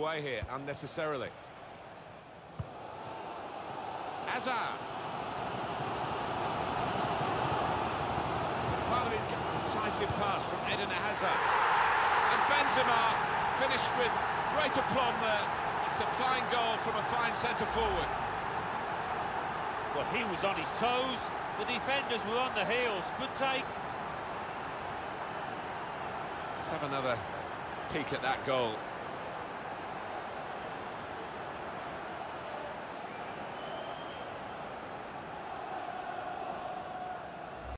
away here unnecessarily. Hazard. Part of his decisive pass from Eden Hazard. And Benzema finished with great aplomb there. It's a fine goal from a fine centre-forward. Well, he was on his toes. The defenders were on the heels. Good take. Let's have another peek at that goal.